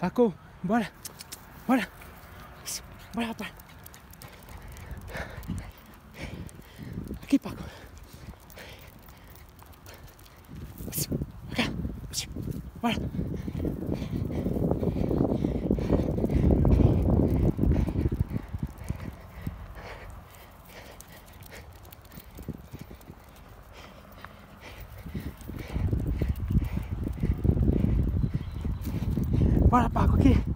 Paco, bora. Bora. Isso, Bora, rapaz. Aqui, Paco. Isso, Bora. Bora, Paco, aqui.